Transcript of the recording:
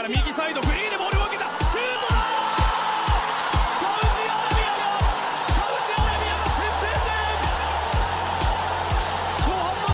Caramigui.